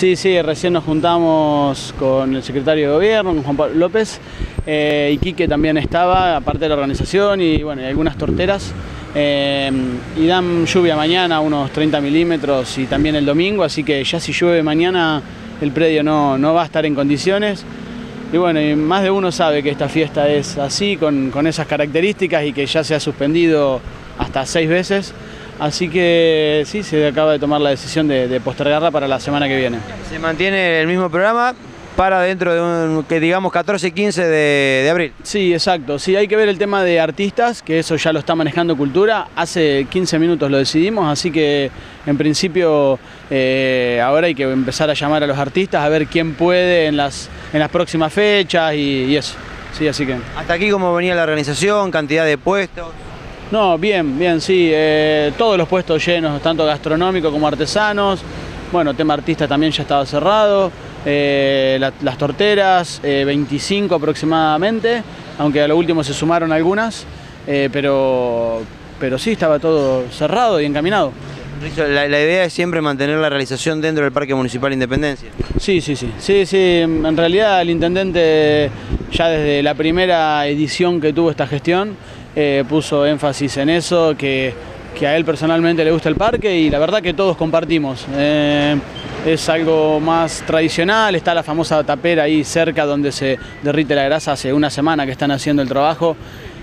Sí, sí, recién nos juntamos con el secretario de gobierno, con Juan Pablo López, eh, y Quique también estaba, aparte de la organización, y bueno, algunas torteras. Eh, y dan lluvia mañana, unos 30 milímetros, y también el domingo, así que ya si llueve mañana el predio no, no va a estar en condiciones. Y bueno, más de uno sabe que esta fiesta es así, con, con esas características y que ya se ha suspendido hasta seis veces. Así que sí, se acaba de tomar la decisión de, de postergarla para la semana que viene. Se mantiene el mismo programa para dentro de un, que digamos 14-15 de, de abril. Sí, exacto. Sí, hay que ver el tema de artistas, que eso ya lo está manejando Cultura. Hace 15 minutos lo decidimos, así que en principio eh, ahora hay que empezar a llamar a los artistas a ver quién puede en las, en las próximas fechas y, y eso. Sí, así que... Hasta aquí cómo venía la organización, cantidad de puestos. No, bien, bien, sí. eh, todos los puestos llenos, tanto gastronómicos como artesanos. Bueno, tema artista también ya estaba cerrado. Eh, la- las torteras, eh, 25 aproximadamente, aunque a lo último se sumaron algunas. eh, pero, pero sí, estaba todo cerrado y encaminado. La, la idea es siempre mantener la realización dentro del Parque Municipal Independencia. Sí, sí, sí. Sí, sí. En realidad el intendente ya desde la primera edición que tuvo esta gestión eh, puso énfasis en eso, que, que a él personalmente le gusta el parque y la verdad que todos compartimos. Eh, es algo más tradicional, está la famosa tapera ahí cerca donde se derrite la grasa hace una semana que están haciendo el trabajo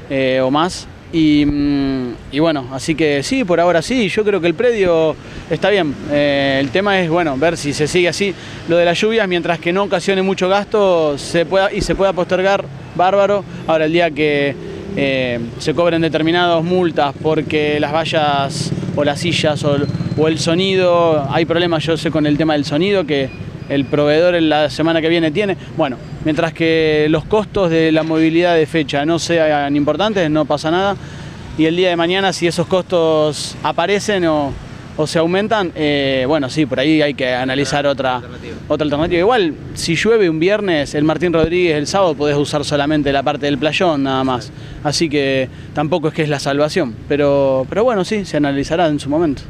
eh, o más. Y, mm, y bueno, así que sí, por ahora sí, yo creo que el predio está bien. Eh, el tema es, bueno, ver si se sigue así. Lo de las lluvias, mientras que no ocasione mucho gasto se pueda, y se pueda postergar, bárbaro. Ahora, el día que eh, se cobren determinadas multas porque las vallas o las sillas o el sonido, hay problemas, yo sé, con el tema del sonido que el proveedor en la semana que viene tiene. Bueno, mientras que los costos de la movilidad de fecha no sean importantes, no pasa nada. Y el día de mañana, si esos costos aparecen o, o se aumentan, eh, bueno, sí, por ahí hay que analizar otra, otra alternativa. Igual, si llueve un viernes, el Martín Rodríguez el sábado podés usar solamente la parte del playón nada más. Así que tampoco es que es la salvación. Pero, pero bueno, sí, se analizará en su momento.